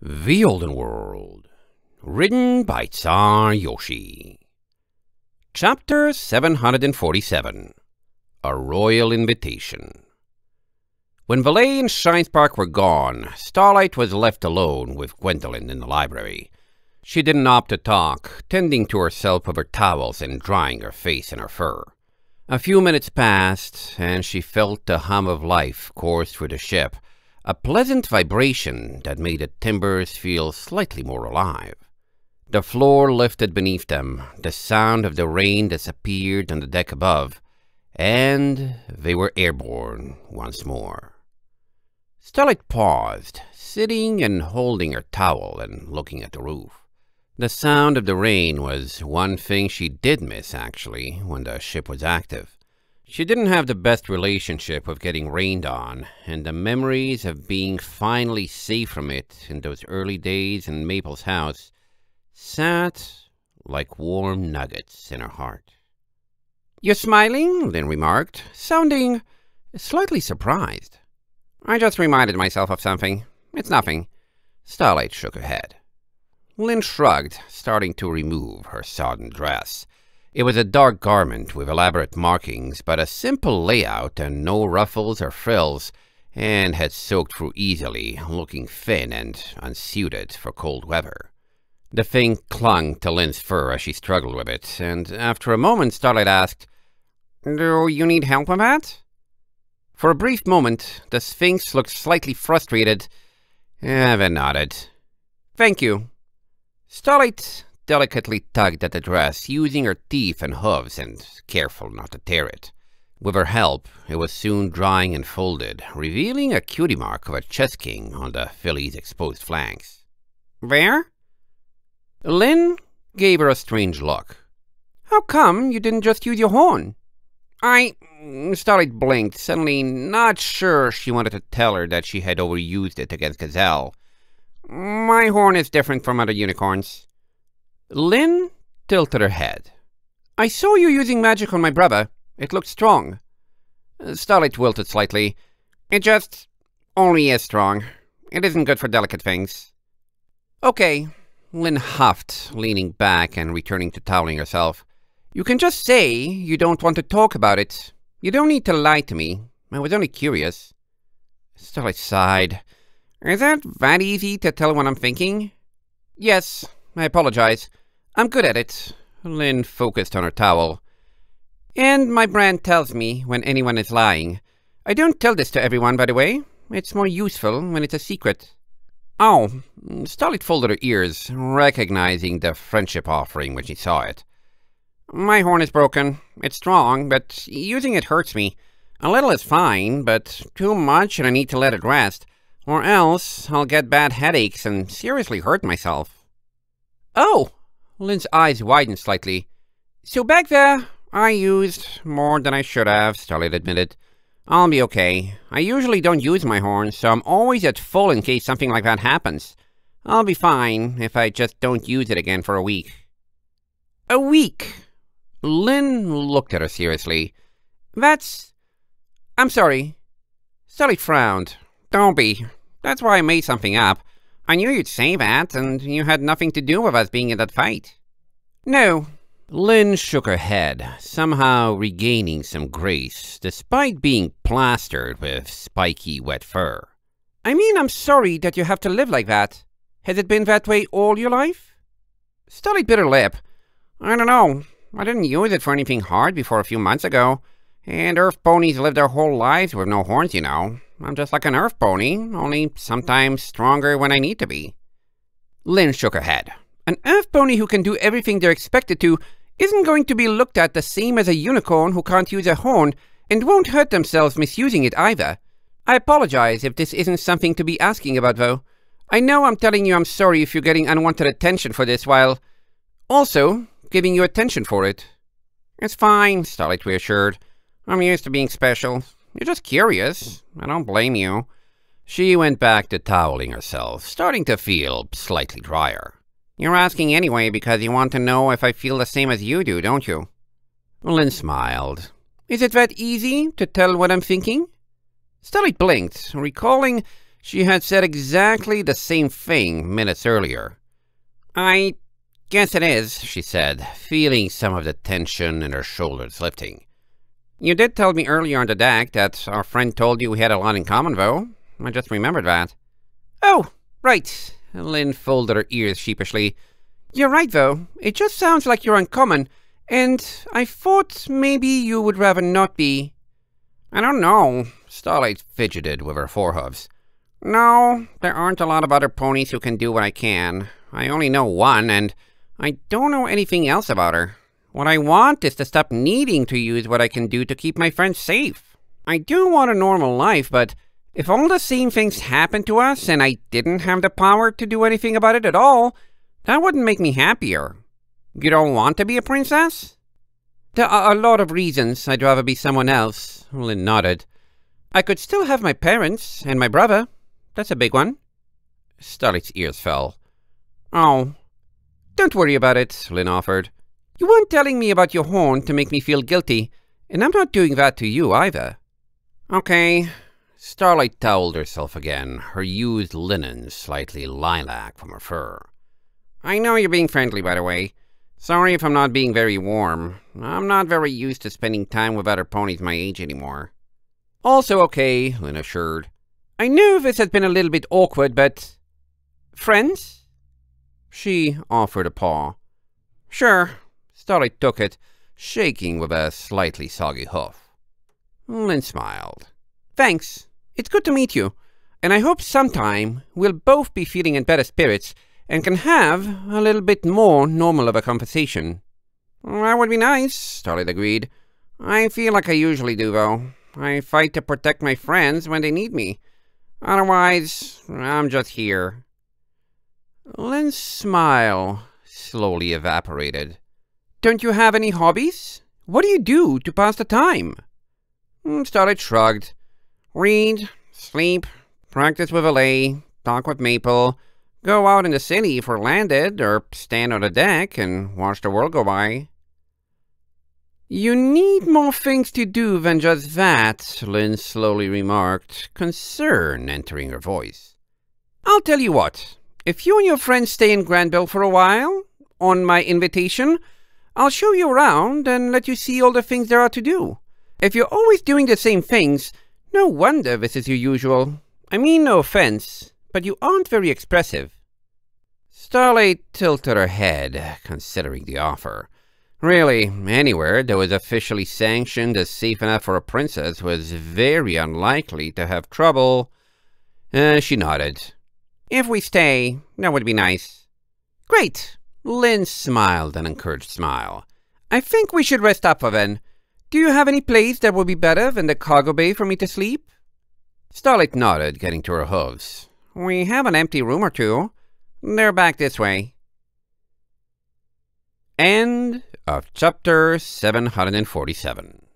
The Olden World, written by Czar Yoshi. Chapter 747 A Royal Invitation. When Valet and Shinespark were gone, Starlight was left alone with Gwendolen in the library. She didn't opt to talk, tending to herself with her towels and drying her face in her fur. A few minutes passed, and she felt the hum of life course through the ship a pleasant vibration that made the timbers feel slightly more alive. The floor lifted beneath them, the sound of the rain disappeared on the deck above, and they were airborne once more. Starlight paused, sitting and holding her towel and looking at the roof. The sound of the rain was one thing she did miss, actually, when the ship was active. She didn't have the best relationship with getting rained on, and the memories of being finally safe from it in those early days in Maple's house sat like warm nuggets in her heart. You're smiling, Lynn remarked, sounding slightly surprised. I just reminded myself of something. It's nothing. Starlight shook her head. Lynn shrugged, starting to remove her sodden dress. It was a dark garment with elaborate markings, but a simple layout and no ruffles or frills, and had soaked through easily, looking thin and unsuited for cold weather. The thing clung to Lynn's fur as she struggled with it, and after a moment Starlight asked, Do you need help with that? For a brief moment, the Sphinx looked slightly frustrated, then nodded. Thank you. Starlight delicately tugged at the dress, using her teeth and hooves and careful not to tear it. With her help, it was soon drying and folded, revealing a cutie mark of a chess king on the filly's exposed flanks. Where? Lynn gave her a strange look. How come you didn't just use your horn? I... Starlight blinked, suddenly not sure she wanted to tell her that she had overused it against Gazelle. My horn is different from other unicorns. Lynn tilted her head. I saw you using magic on my brother. It looked strong. Uh, Starlight wilted slightly. It just only is strong. It isn't good for delicate things. Okay, Lynn huffed, leaning back and returning to toweling herself. You can just say you don't want to talk about it. You don't need to lie to me. I was only curious. Starlight sighed. Is that that easy to tell what I'm thinking? Yes, I apologize. I'm good at it. Lynn focused on her towel. And my brand tells me when anyone is lying. I don't tell this to everyone, by the way. It's more useful when it's a secret. Oh, Starlight folded her ears, recognizing the friendship offering when she saw it. My horn is broken. It's strong, but using it hurts me. A little is fine, but too much and I need to let it rest, or else I'll get bad headaches and seriously hurt myself. Oh! Lynn's eyes widened slightly. So back there, I used more than I should have, Starlight admitted. I'll be okay. I usually don't use my horn, so I'm always at full in case something like that happens. I'll be fine if I just don't use it again for a week. A week? Lynn looked at her seriously. That's... I'm sorry. Starlight frowned. Don't be. That's why I made something up. I knew you'd say that, and you had nothing to do with us being in that fight. No. Lynn shook her head, somehow regaining some grace, despite being plastered with spiky wet fur. I mean, I'm sorry that you have to live like that. Has it been that way all your life? Starlight bit her lip. I don't know. I didn't use it for anything hard before a few months ago. And earth ponies live their whole lives with no horns, you know. I'm just like an earth pony, only sometimes stronger when I need to be. Lynn shook her head. An earth pony who can do everything they're expected to isn't going to be looked at the same as a unicorn who can't use a horn and won't hurt themselves misusing it either. I apologize if this isn't something to be asking about, though. I know I'm telling you I'm sorry if you're getting unwanted attention for this while also giving you attention for it. It's fine, Starlight reassured. I'm used to being special. You're just curious. I don't blame you. She went back to toweling herself, starting to feel slightly drier. You're asking anyway because you want to know if I feel the same as you do, don't you? Lynn smiled. Is it that easy to tell what I'm thinking? Starlight blinked, recalling She had said exactly the same thing minutes earlier. I guess it is, she said, feeling some of the tension in her shoulders lifting. You did tell me earlier on the deck that our friend told you we had a lot in common, though. I just remembered that. Oh, right. Lynn folded her ears sheepishly. You're right, though. It just sounds like you're uncommon, and I thought maybe you would rather not be. I don't know. Starlight fidgeted with her forehoofs. No, there aren't a lot of other ponies who can do what I can. I only know one, and I don't know anything else about her. What I want is to stop needing to use what I can do to keep my friends safe. I do want a normal life, but if all the same things happened to us and I didn't have the power to do anything about it at all, that wouldn't make me happier. You don't want to be a princess? There are a lot of reasons I'd rather be someone else, Lynn nodded. I could still have my parents and my brother. That's a big one. Starlight's ears fell. Oh, don't worry about it, Lynn offered. You weren't telling me about your horn to make me feel guilty, and I'm not doing that to you either. Okay. Starlight toweled herself again, her used linen slightly lilac from her fur. I know you're being friendly, by the way. Sorry if I'm not being very warm. I'm not very used to spending time with other ponies my age anymore. Also okay, Lynn assured. I knew this had been a little bit awkward, but... Friends? She offered a paw. Sure. Starlight took it, shaking with a slightly soggy hoof. Lynn smiled. Thanks. It's good to meet you. And I hope sometime we'll both be feeling in better spirits and can have a little bit more normal of a conversation. That would be nice, Starlight agreed. I feel like I usually do, though. I fight to protect my friends when they need me. Otherwise, I'm just here. Lynn's smile slowly evaporated. Don't you have any hobbies? What do you do to pass the time? Hmm, Starlight shrugged. Read, sleep, practice with Allay, talk with Maple, go out in the city for landed, or stand on the deck and watch the world go by. You need more things to do than just that, Lynn slowly remarked, concern entering her voice. I'll tell you what, if you and your friends stay in Granville for a while, on my invitation, I'll show you around and let you see all the things there are to do. If you're always doing the same things, no wonder this is your usual. I mean no offense, but you aren't very expressive. Starlight tilted her head, considering the offer. Really, anywhere that was officially sanctioned as safe enough for a princess was very unlikely to have trouble. Uh, she nodded. If we stay, that would be nice. Great. Lynn smiled an encouraged smile. I think we should rest up for then. Do you have any place that would be better than the cargo bay for me to sleep? Starlight nodded, getting to her hooves. We have an empty room or two. They're back this way. End of chapter 747.